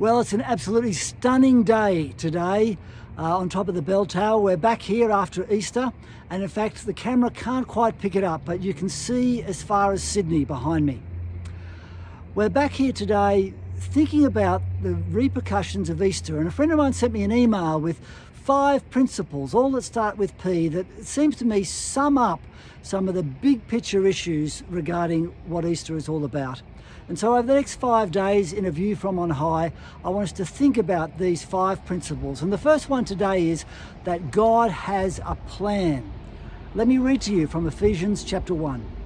Well, it's an absolutely stunning day today uh, on top of the bell tower. We're back here after Easter, and in fact, the camera can't quite pick it up, but you can see as far as Sydney behind me. We're back here today thinking about the repercussions of Easter, and a friend of mine sent me an email with five principles, all that start with P, that seems to me sum up some of the big picture issues regarding what Easter is all about. And so over the next five days in a view from on high, I want us to think about these five principles. And the first one today is that God has a plan. Let me read to you from Ephesians chapter 1.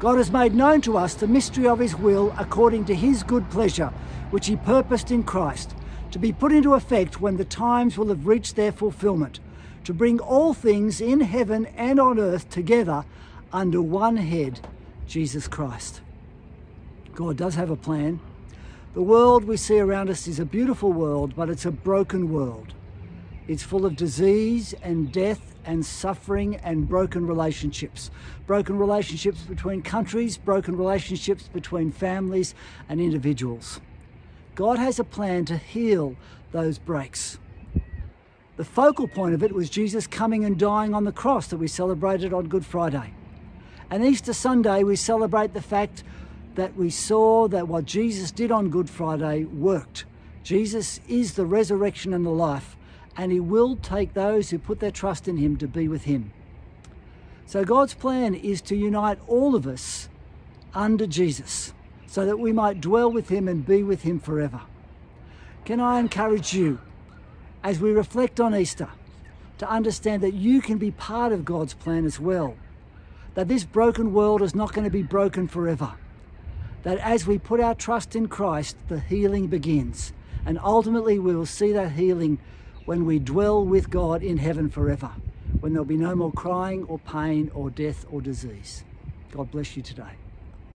God has made known to us the mystery of his will according to his good pleasure, which he purposed in Christ, to be put into effect when the times will have reached their fulfillment, to bring all things in heaven and on earth together under one head, Jesus Christ. God does have a plan. The world we see around us is a beautiful world, but it's a broken world. It's full of disease and death and suffering and broken relationships. Broken relationships between countries, broken relationships between families and individuals. God has a plan to heal those breaks. The focal point of it was Jesus coming and dying on the cross that we celebrated on Good Friday. And Easter Sunday, we celebrate the fact that we saw that what Jesus did on Good Friday worked. Jesus is the resurrection and the life, and he will take those who put their trust in him to be with him. So God's plan is to unite all of us under Jesus so that we might dwell with him and be with him forever. Can I encourage you as we reflect on Easter to understand that you can be part of God's plan as well? That this broken world is not going to be broken forever that as we put our trust in Christ, the healing begins. And ultimately, we will see that healing when we dwell with God in heaven forever, when there'll be no more crying or pain or death or disease. God bless you today.